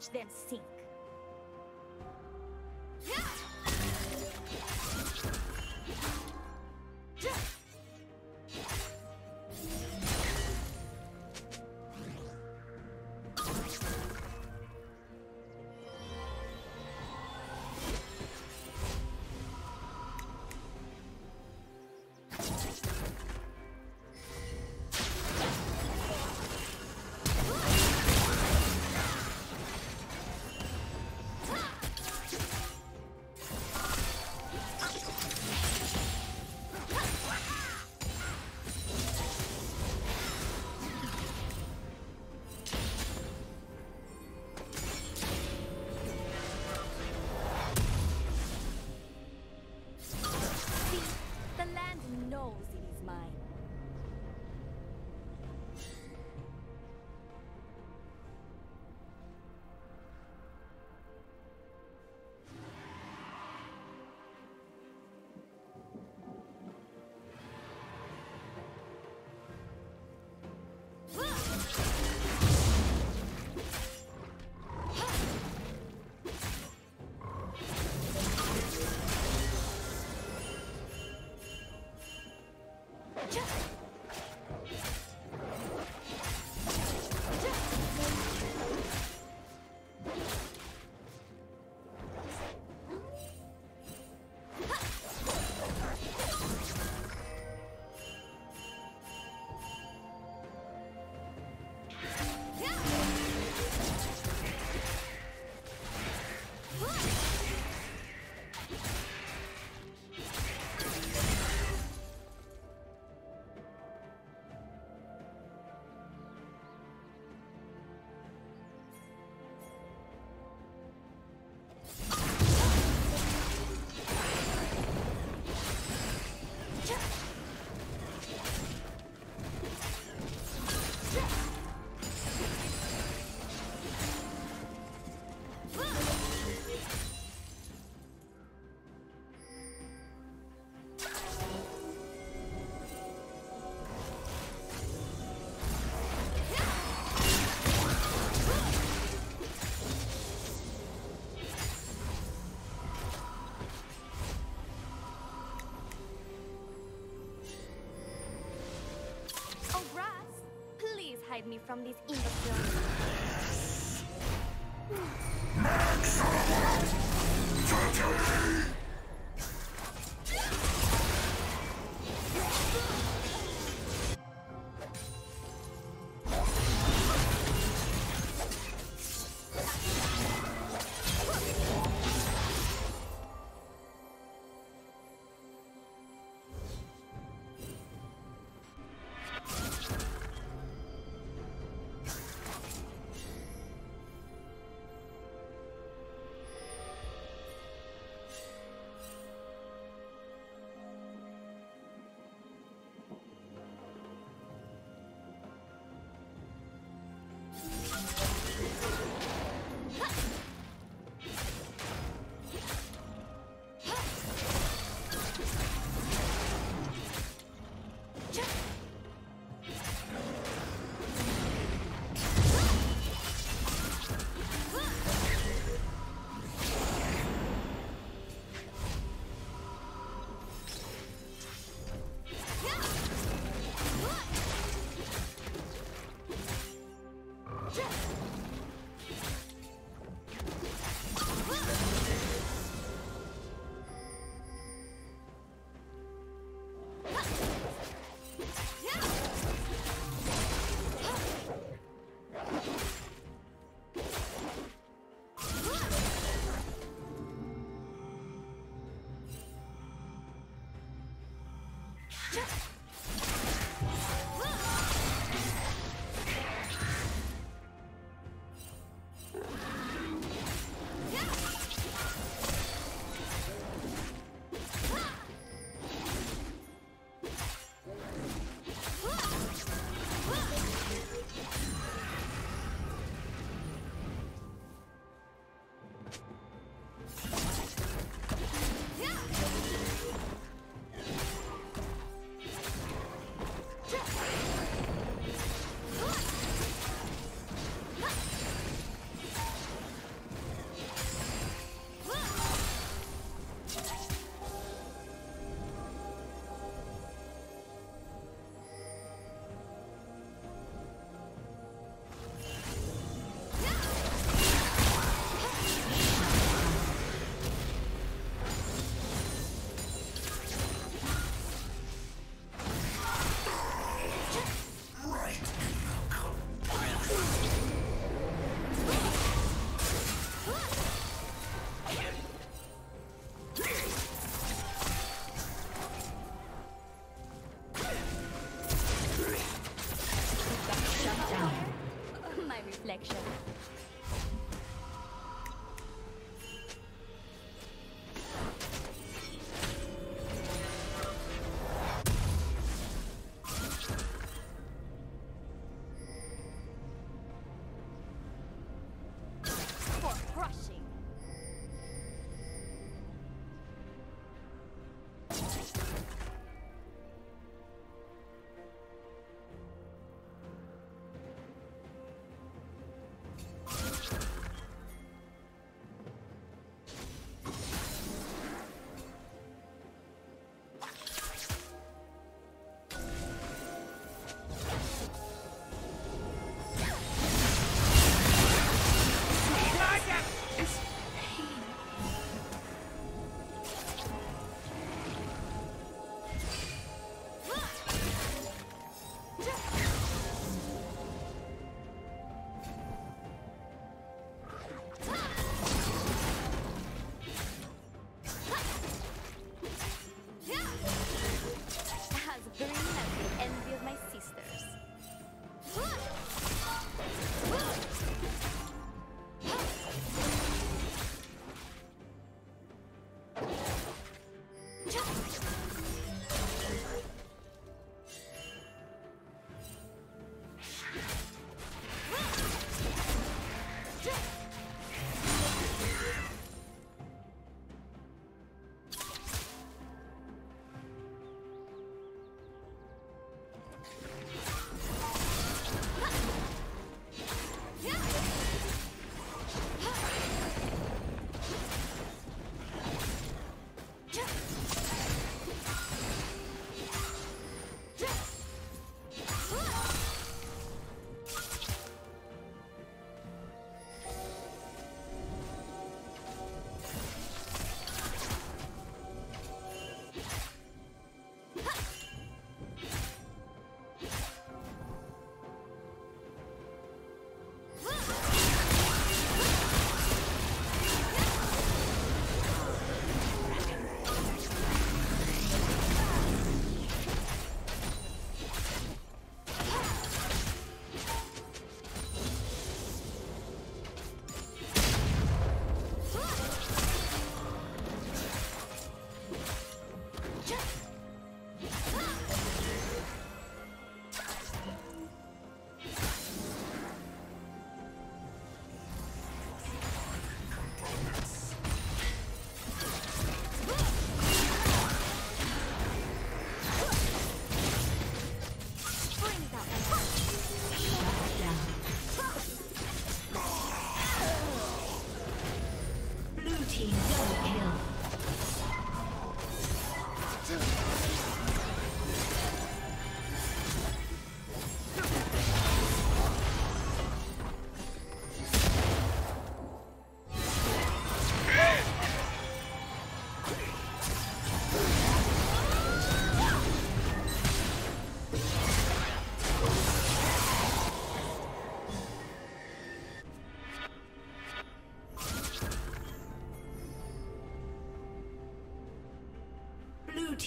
watch them sink. Hide me from these imbeciles.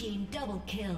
team double kill.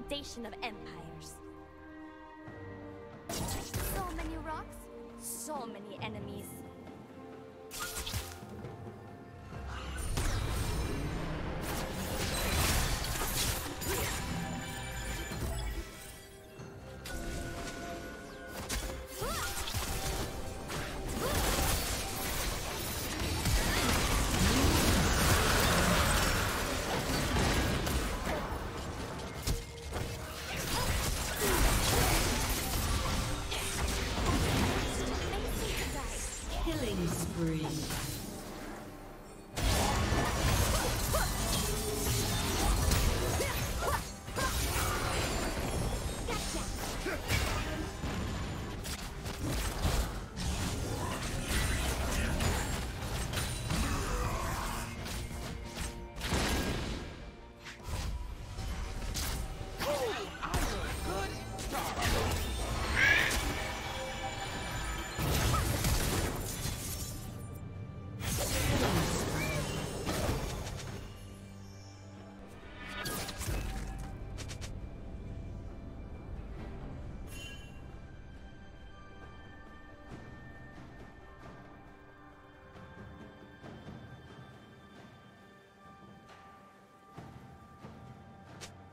foundation of empire.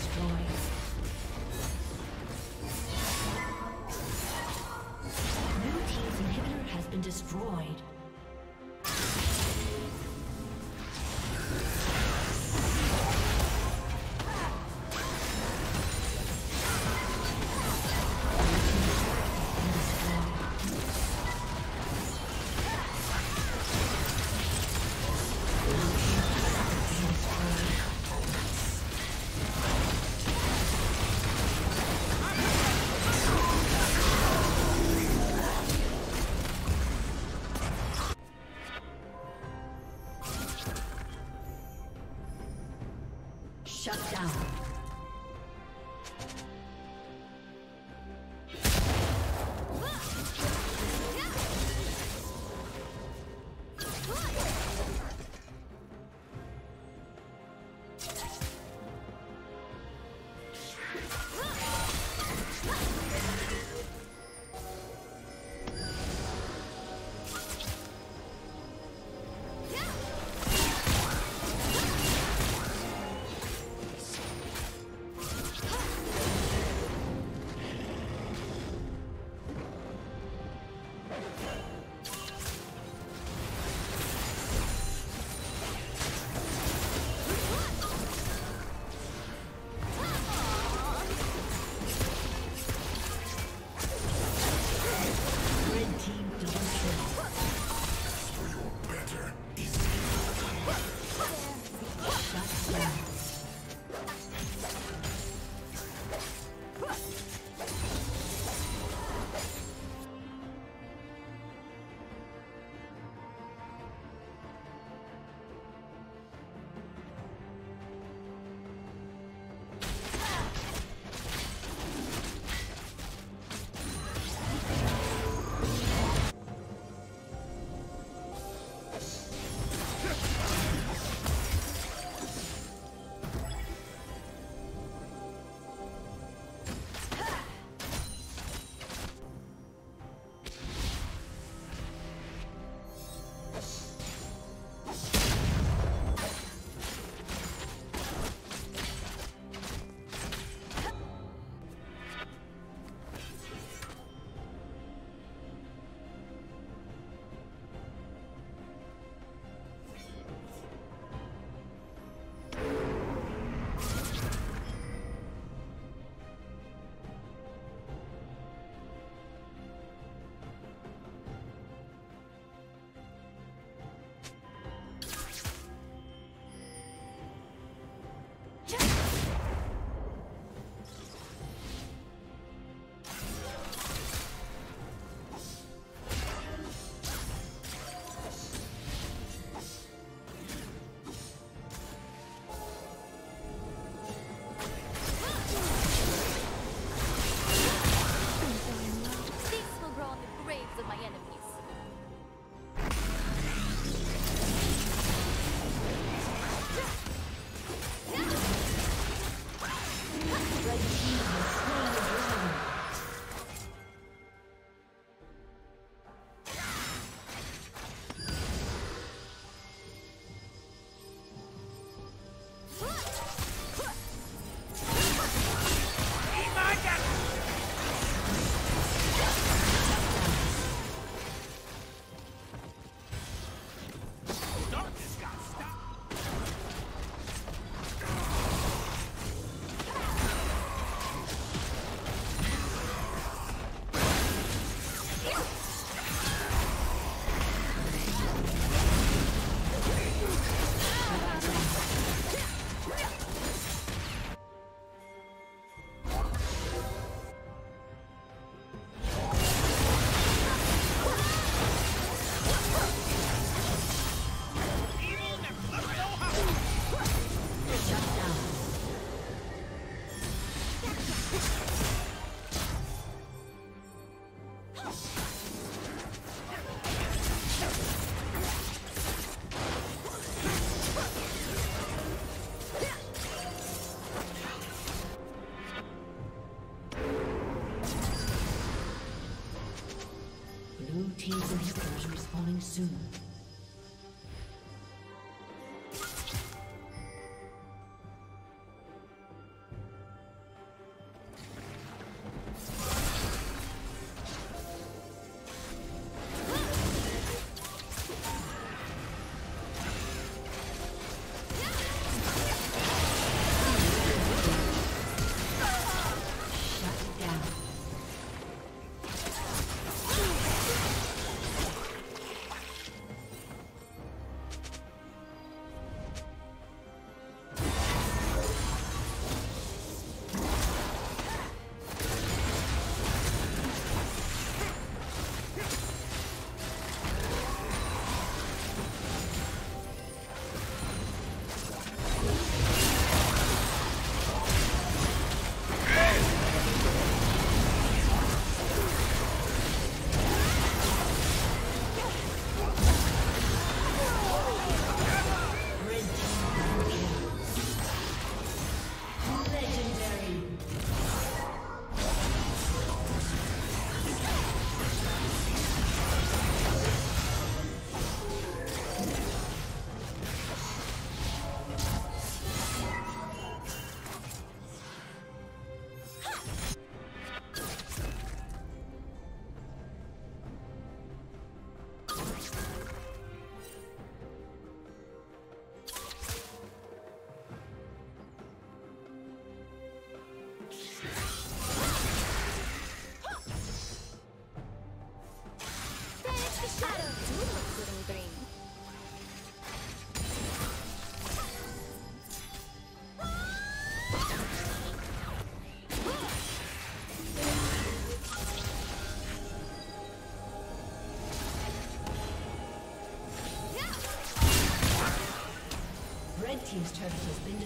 destroyed.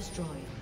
Destroyed.